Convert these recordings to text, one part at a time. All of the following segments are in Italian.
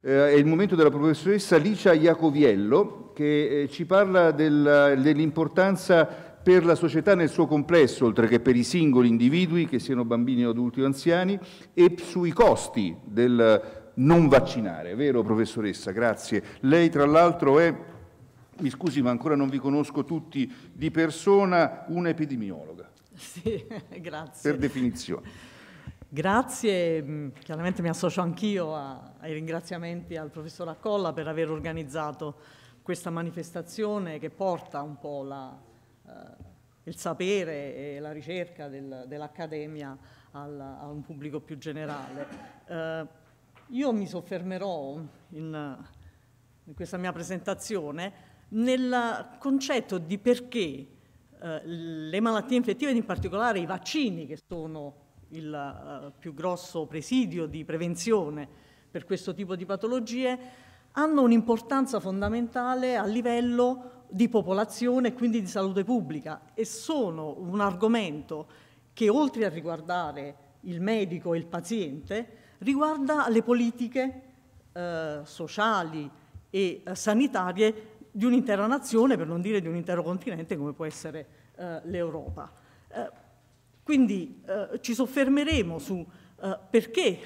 Eh, è il momento della professoressa Licia Iacoviello che eh, ci parla del, dell'importanza per la società nel suo complesso, oltre che per i singoli individui, che siano bambini o adulti o anziani, e sui costi del non vaccinare. Vero professoressa? Grazie. Lei tra l'altro è, mi scusi ma ancora non vi conosco tutti di persona, un'epidemiologa. Sì, grazie. Per definizione. Grazie, mm, chiaramente mi associo anch'io ai ringraziamenti al professor Accolla per aver organizzato questa manifestazione che porta un po' la, eh, il sapere e la ricerca del, dell'Accademia a un pubblico più generale. Eh, io mi soffermerò in, in, questa mia presentazione nel concetto di perché eh, le malattie infettive, in particolare i vaccini che sono il uh, più grosso presidio di prevenzione per questo tipo di patologie, hanno un'importanza fondamentale a livello di popolazione e quindi di salute pubblica e sono un argomento che oltre a riguardare il medico e il paziente, riguarda le politiche eh, sociali e eh, sanitarie di un'intera nazione, per non dire di un intero continente come può essere eh, l'Europa. Quindi eh, ci soffermeremo su eh, perché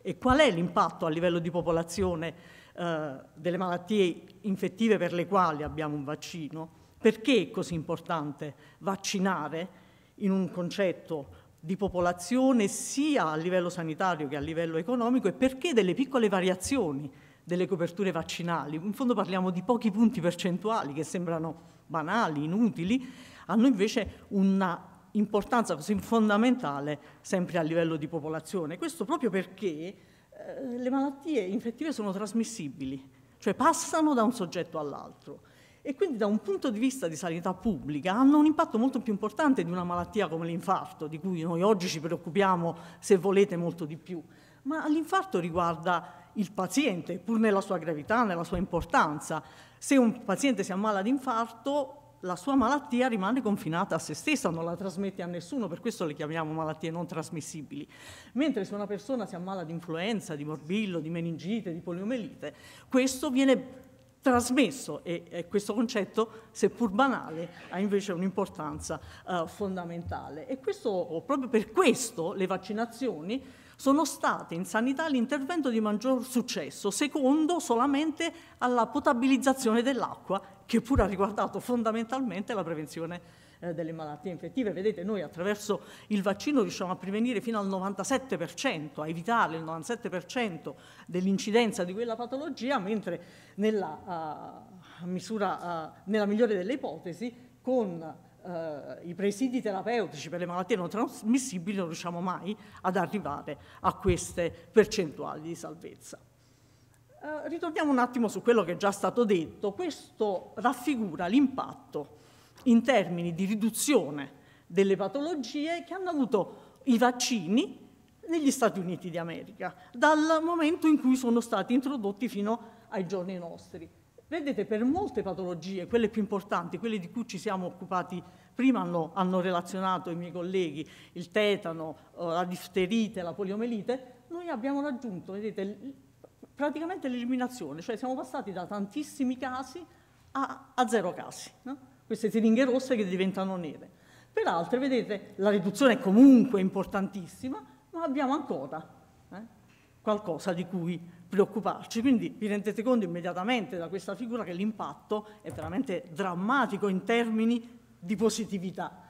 e qual è l'impatto a livello di popolazione eh, delle malattie infettive per le quali abbiamo un vaccino, perché è così importante vaccinare in un concetto di popolazione sia a livello sanitario che a livello economico? E perché delle piccole variazioni delle coperture vaccinali, in fondo parliamo di pochi punti percentuali che sembrano banali, inutili, hanno invece una importanza così fondamentale sempre a livello di popolazione. Questo proprio perché eh, le malattie infettive sono trasmissibili, cioè passano da un soggetto all'altro e quindi da un punto di vista di sanità pubblica hanno un impatto molto più importante di una malattia come l'infarto, di cui noi oggi ci preoccupiamo, se volete, molto di più. Ma l'infarto riguarda il paziente, pur nella sua gravità, nella sua importanza. Se un paziente si ammala di infarto, la sua malattia rimane confinata a se stessa, non la trasmette a nessuno, per questo le chiamiamo malattie non trasmissibili. Mentre se una persona si ammala di influenza, di morbillo, di meningite, di poliomelite, questo viene trasmesso e, e questo concetto, seppur banale, ha invece un'importanza uh, fondamentale. E questo, proprio per questo le vaccinazioni sono state in sanità l'intervento di maggior successo, secondo solamente alla potabilizzazione dell'acqua, che pure ha riguardato fondamentalmente la prevenzione eh, delle malattie infettive. Vedete, noi attraverso il vaccino riusciamo a prevenire fino al 97%, a evitare il 97% dell'incidenza di quella patologia, mentre nella, uh, misura, uh, nella migliore delle ipotesi, con i presidi terapeutici per le malattie non trasmissibili non riusciamo mai ad arrivare a queste percentuali di salvezza. Eh, ritorniamo un attimo su quello che è già stato detto. Questo raffigura l'impatto in termini di riduzione delle patologie che hanno avuto i vaccini negli Stati Uniti d'America, dal momento in cui sono stati introdotti fino ai giorni nostri. Vedete, per molte patologie, quelle più importanti, quelle di cui ci siamo occupati prima, hanno, hanno relazionato i miei colleghi, il tetano, eh, la difterite, la poliomelite, noi abbiamo raggiunto, vedete, praticamente l'eliminazione, cioè siamo passati da tantissimi casi a, a zero casi, no? queste siringhe rosse che diventano nere. Per altre, vedete, la riduzione è comunque importantissima, ma abbiamo ancora qualcosa di cui preoccuparci. Quindi vi rendete conto immediatamente da questa figura che l'impatto è veramente drammatico in termini di positività.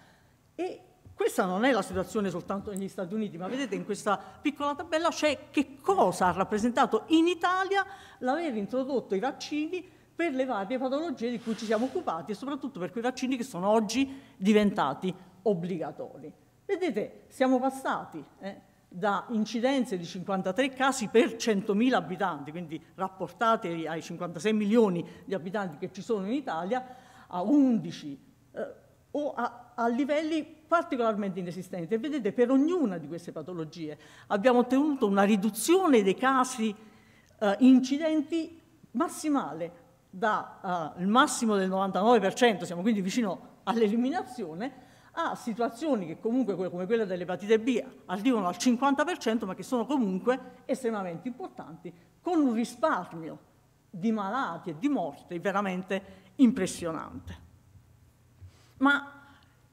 E questa non è la situazione soltanto negli Stati Uniti, ma vedete in questa piccola tabella c'è che cosa ha rappresentato in Italia l'aver introdotto i vaccini per le varie patologie di cui ci siamo occupati e soprattutto per quei vaccini che sono oggi diventati obbligatori. Vedete, siamo passati eh, da incidenze di 53 casi per 100.000 abitanti, quindi rapportate ai 56 milioni di abitanti che ci sono in Italia, a 11 eh, o a, a, livelli particolarmente inesistenti. E vedete, per ognuna di queste patologie abbiamo ottenuto una riduzione dei casi eh, incidenti massimale dal uh, massimo del 99%, siamo quindi vicino all'eliminazione, a situazioni che comunque come quella dell'epatite B arrivano al 50% ma che sono comunque estremamente importanti con un risparmio di malati e di morti veramente impressionante. Ma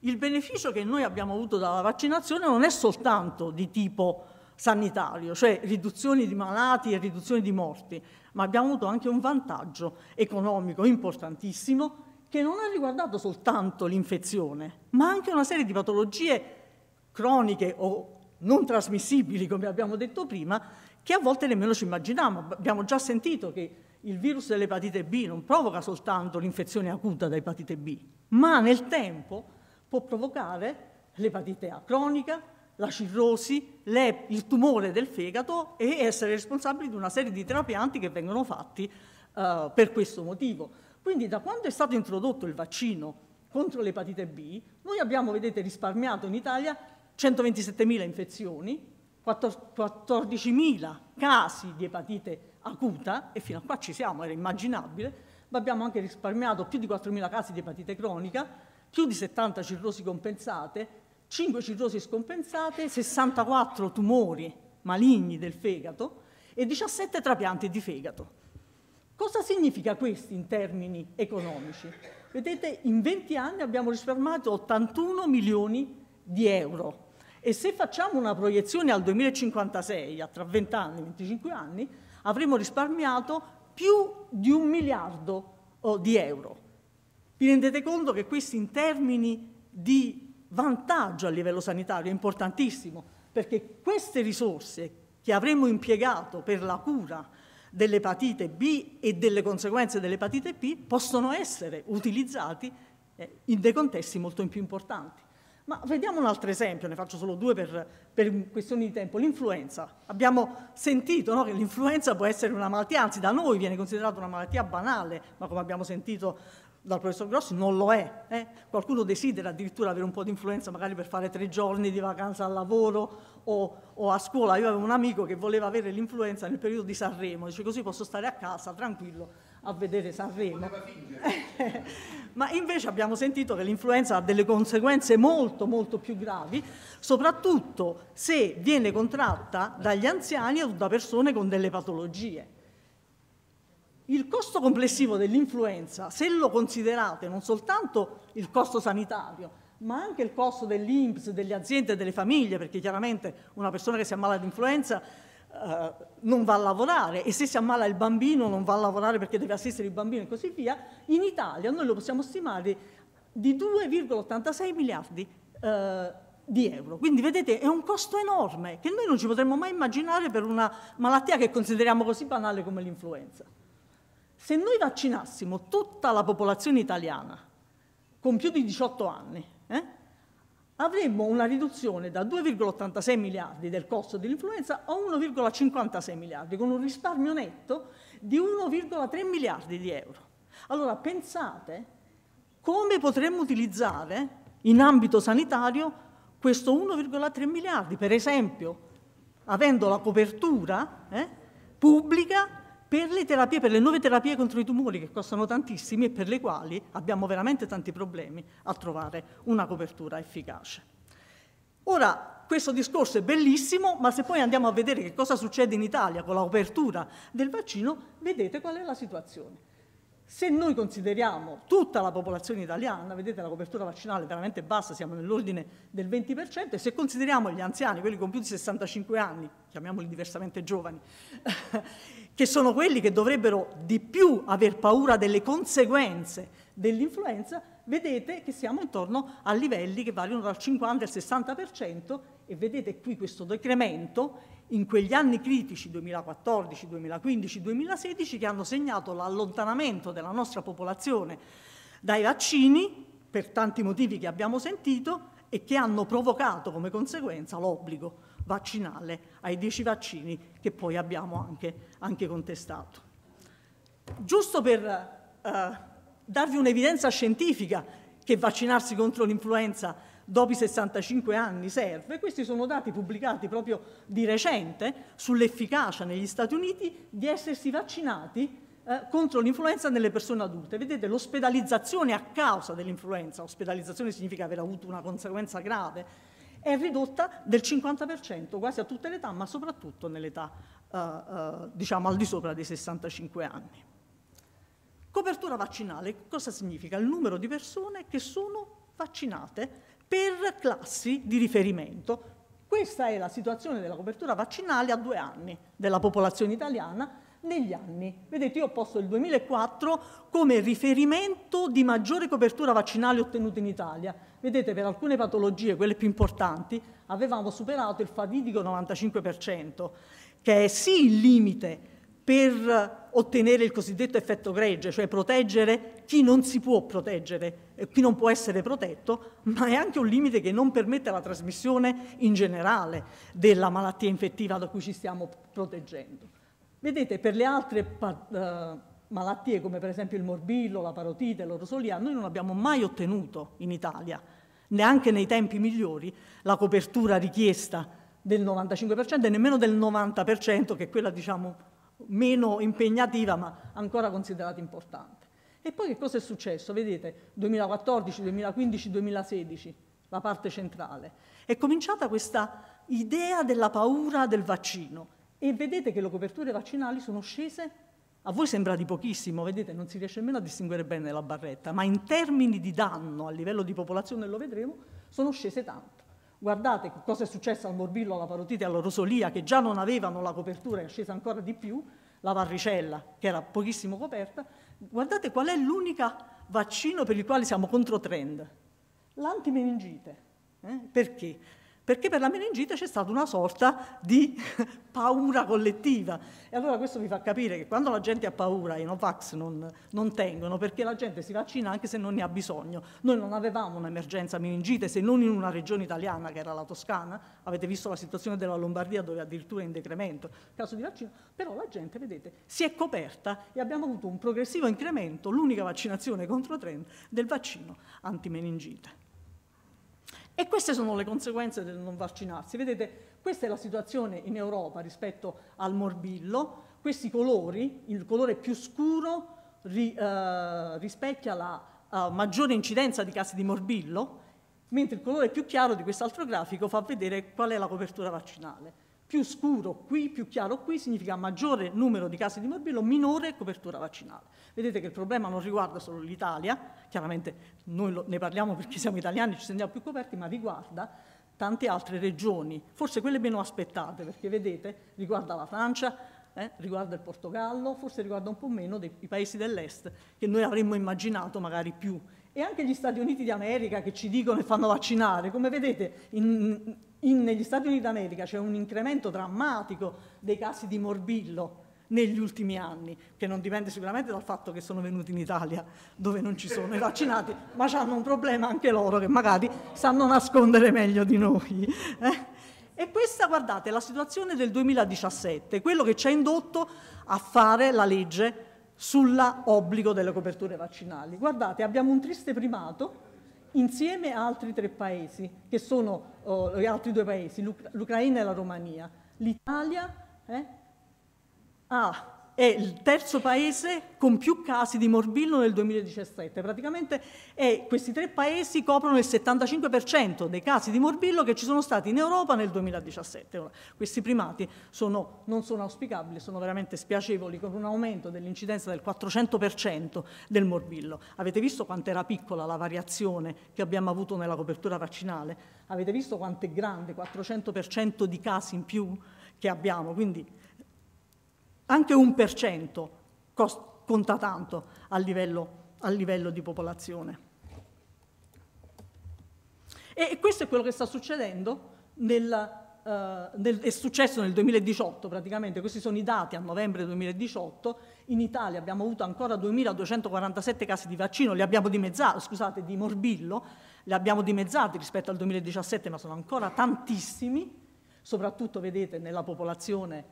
il beneficio che noi abbiamo avuto dalla vaccinazione non è soltanto di tipo sanitario, cioè riduzioni di malati e riduzioni di morti, ma abbiamo avuto anche un vantaggio economico importantissimo che non ha riguardato soltanto l'infezione, ma anche una serie di patologie croniche o non trasmissibili, come abbiamo detto prima, che a volte nemmeno ci immaginiamo. Abbiamo già sentito che il virus dell'epatite B non provoca soltanto l'infezione acuta da epatite B, ma nel tempo può provocare l'epatite A cronica, la cirrosi, le, il tumore del fegato e essere responsabili di una serie di trapianti che vengono fatti uh, per questo motivo. Quindi da quando è stato introdotto il vaccino contro l'epatite B, noi abbiamo, vedete, risparmiato in Italia 127.000 infezioni, 14.000 casi di epatite acuta, e fino a qua ci siamo, era immaginabile, ma abbiamo anche risparmiato più di 4.000 casi di epatite cronica, più di 70 cirrosi compensate, 5 cirrosi scompensate, 64 tumori maligni del fegato e 17 trapianti di fegato. Cosa significa questo in termini economici? Vedete, in 20 anni abbiamo risparmiato 81 milioni di euro e se facciamo una proiezione al 2056, a tra 20 anni, 25 anni, avremo risparmiato più di un miliardo oh, di euro. Vi rendete conto che questo in termini di vantaggio a livello sanitario è importantissimo, perché queste risorse che avremmo impiegato per la cura dell'epatite B e delle conseguenze dell'epatite B possono essere utilizzati eh, in dei contesti molto più importanti. Ma vediamo un altro esempio, ne faccio solo due per, per questioni di tempo. L'influenza. Abbiamo sentito no, che l'influenza può essere una malattia, anzi da noi viene considerata una malattia banale, ma come abbiamo sentito dal professor Grossi non lo è. Eh? Qualcuno desidera addirittura avere un po' di influenza magari per fare tre giorni di vacanza al lavoro o, o, a scuola. Io avevo un amico che voleva avere l'influenza nel periodo di Sanremo, dice così posso stare a casa tranquillo a vedere Sanremo. Ma invece abbiamo sentito che l'influenza ha delle conseguenze molto molto più gravi, soprattutto se viene contratta dagli anziani o da persone con delle patologie. Il costo complessivo dell'influenza, se lo considerate non soltanto il costo sanitario, ma anche il costo dell'INPS, delle aziende e delle famiglie, perché chiaramente una persona che si ammala di influenza eh, non va a lavorare e se si ammala il bambino non va a lavorare perché deve assistere il bambino e così via, in Italia noi lo possiamo stimare di 2,86 miliardi eh, di euro. Quindi vedete è un costo enorme che noi non ci potremmo mai immaginare per una malattia che consideriamo così banale come l'influenza. Se noi vaccinassimo tutta la popolazione italiana con più di 18 anni, eh, avremmo una riduzione da 2,86 miliardi del costo dell'influenza a 1,56 miliardi, con un risparmio netto di 1,3 miliardi di euro. Allora pensate come potremmo utilizzare in ambito sanitario questo 1,3 miliardi, per esempio avendo la copertura eh, pubblica per le terapie, per le nuove terapie contro i tumori che costano tantissimi e per le quali abbiamo veramente tanti problemi a trovare una copertura efficace. Ora, questo discorso è bellissimo, ma se poi andiamo a vedere che cosa succede in Italia con la copertura del vaccino, vedete qual è la situazione. Se noi consideriamo tutta la popolazione italiana, vedete la copertura vaccinale è veramente bassa, siamo nell'ordine del 20%, e se consideriamo gli anziani, quelli con più di 65 anni, chiamiamoli diversamente giovani, che sono quelli che dovrebbero di più aver paura delle conseguenze dell'influenza, vedete che siamo intorno a livelli che variano dal 50 al 60% e vedete qui questo decremento in quegli anni critici 2014, 2015, 2016 che hanno segnato l'allontanamento della nostra popolazione dai vaccini per tanti motivi che abbiamo sentito e che hanno provocato come conseguenza l'obbligo vaccinale ai 10 vaccini che poi abbiamo anche, anche contestato. Giusto per eh, darvi un'evidenza scientifica che vaccinarsi contro l'influenza dopo i 65 anni serve. Questi sono dati pubblicati proprio di recente sull'efficacia negli Stati Uniti di essersi vaccinati eh, contro l'influenza nelle persone adulte. Vedete, l'ospedalizzazione a causa dell'influenza, ospedalizzazione significa aver avuto una conseguenza grave, è ridotta del 50%, quasi a tutte le età, ma soprattutto nell'età, uh, uh, diciamo, al di sopra dei 65 anni. Copertura vaccinale, cosa significa? Il numero di persone che sono vaccinate per classi di riferimento. Questa è la situazione della copertura vaccinale a due anni della popolazione italiana negli anni. Vedete, io ho posto il 2004 come riferimento di maggiore copertura vaccinale ottenuta in Italia. Vedete, per alcune patologie, quelle più importanti, avevamo superato il fatidico 95%, che è sì il limite per ottenere il cosiddetto effetto gregge, cioè proteggere chi non si può proteggere, e chi non può essere protetto, ma è anche un limite che non permette la trasmissione in generale della malattia infettiva da cui ci stiamo proteggendo. Vedete, per le altre uh, malattie come per esempio il morbillo, la parotite, l'orosolia, noi non abbiamo mai ottenuto in Italia, neanche nei tempi migliori, la copertura richiesta del 95% e nemmeno del 90%, che è quella diciamo meno impegnativa ma ancora considerata importante. E poi che cosa è successo? Vedete, 2014, 2015, 2016, la parte centrale. È cominciata questa idea della paura del vaccino e vedete che le coperture vaccinali sono scese, a voi sembra di pochissimo, vedete, non si riesce nemmeno a distinguere bene la barretta, ma in termini di danno a livello di popolazione, lo vedremo, sono scese tanto. Guardate cosa è successo al morbillo, alla parotite, alla rosolia, che già non avevano la copertura, è scesa ancora di più, la varricella, che era pochissimo coperta. Guardate qual è l'unico vaccino per il quale siamo contro trend. L'antimeningite. Eh? Perché? Perché per la meningite c'è stata una sorta di paura collettiva. E allora questo vi fa capire che quando la gente ha paura, i Novax non, non tengono, perché la gente si vaccina anche se non ne ha bisogno. Noi non avevamo un'emergenza meningite se non in una regione italiana, che era la Toscana, avete visto la situazione della Lombardia dove addirittura è in decremento il caso di vaccino, però la gente, vedete, si è coperta e abbiamo avuto un progressivo incremento, l'unica vaccinazione contro trend, del vaccino antimeningite. E queste sono le conseguenze del non vaccinarsi. Vedete, questa è la situazione in Europa rispetto al morbillo. Questi colori, il colore più scuro ri, eh, rispecchia la uh, maggiore incidenza di casi di morbillo, mentre il colore più chiaro di quest'altro grafico fa vedere qual è la copertura vaccinale. Più scuro qui, più chiaro qui, significa maggiore numero di casi di morbillo, minore copertura vaccinale. Vedete che il problema non riguarda solo l'Italia, chiaramente noi lo, ne parliamo perché siamo italiani, ci sentiamo più coperti, ma riguarda tante altre regioni, forse quelle meno aspettate, perché vedete, riguarda la Francia, eh, riguarda il Portogallo, forse riguarda un po' meno dei paesi dell'est che noi avremmo immaginato magari più. E anche gli Stati Uniti d'America che ci dicono e fanno vaccinare. Come vedete, in, in, negli Stati Uniti d'America c'è un incremento drammatico dei casi di morbillo negli ultimi anni, che non dipende sicuramente dal fatto che sono venuti in Italia dove non ci sono i vaccinati, ma hanno un problema anche loro che magari sanno nascondere meglio di noi. Eh? E questa, guardate, è la situazione del 2017, quello che ci ha indotto a fare la legge sull'obbligo delle coperture vaccinali. Guardate, abbiamo un triste primato insieme a altri tre paesi, che sono oh, gli altri due paesi, l'Ucraina e la Romania. L'Italia eh, ha è il terzo paese con più casi di morbillo nel 2017. Praticamente è, questi tre paesi coprono il 75% dei casi di morbillo che ci sono stati in Europa nel 2017. Ora, questi primati sono, non sono auspicabili, sono veramente spiacevoli, con un aumento dell'incidenza del 400% del morbillo. Avete visto quanto era piccola la variazione che abbiamo avuto nella copertura vaccinale? Avete visto quanto è grande, 400% di casi in più che abbiamo? Quindi anche un per cento conta tanto a livello, a livello di popolazione. E questo è quello che sta succedendo nel, Uh, nel, è successo nel 2018 praticamente, questi sono i dati a novembre 2018, in Italia abbiamo avuto ancora 2.247 casi di vaccino, li abbiamo dimezzati, scusate, di morbillo, li abbiamo dimezzati rispetto al 2017, ma sono ancora tantissimi, soprattutto vedete nella popolazione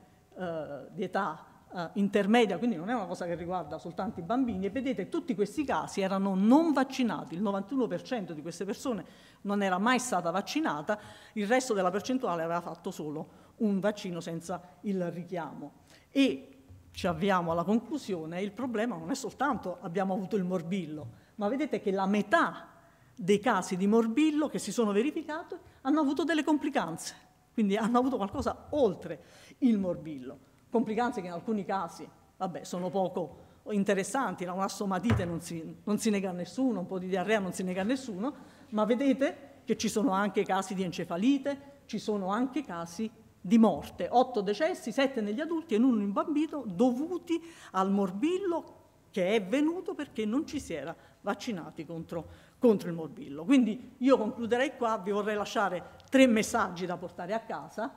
di età eh, intermedia, quindi non è una cosa che riguarda soltanto i bambini, e vedete tutti questi casi erano non vaccinati, il 91% di queste persone non era mai stata vaccinata, il resto della percentuale aveva fatto solo un vaccino senza il richiamo. E ci avviamo alla conclusione, il problema non è soltanto abbiamo avuto il morbillo, ma vedete che la metà dei casi di morbillo che si sono verificati hanno avuto delle complicanze, quindi hanno avuto qualcosa oltre il morbillo, complicanze che in alcuni casi vabbè, sono poco interessanti, una stomatite non si, non si nega a nessuno, un po' di diarrea non si nega a nessuno, ma vedete che ci sono anche casi di encefalite, ci sono anche casi di morte, otto decessi, sette negli adulti e uno in bambino dovuti al morbillo che è venuto perché non ci si era vaccinati contro, contro il morbillo. Quindi io concluderei qua, vi vorrei lasciare tre messaggi da portare a casa.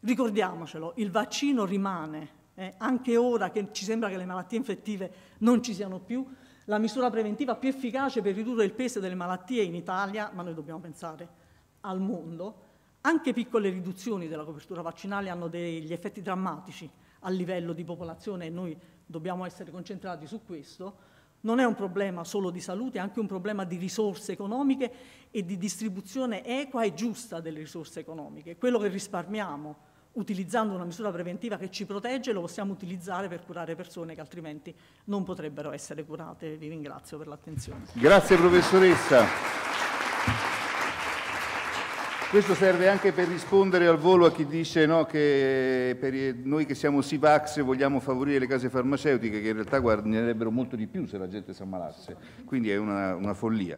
Ricordiamocelo, il vaccino rimane, eh, anche ora che ci sembra che le malattie infettive non ci siano più, la misura preventiva più efficace per ridurre il peso delle malattie in Italia, ma noi dobbiamo pensare al mondo, anche piccole riduzioni della copertura vaccinale hanno degli effetti drammatici a livello di popolazione e noi dobbiamo essere concentrati su questo. Non è un problema solo di salute, è anche un problema di risorse economiche e di distribuzione equa e giusta delle risorse economiche. Quello che risparmiamo utilizzando una misura preventiva che ci protegge lo possiamo utilizzare per curare persone che altrimenti non potrebbero essere curate. Vi ringrazio per l'attenzione. Grazie professoressa. Questo serve anche per rispondere al volo a chi dice no, che noi che siamo Sivax vogliamo favorire le case farmaceutiche che in realtà guadagnerebbero molto di più se la gente si ammalasse, quindi è una, una follia.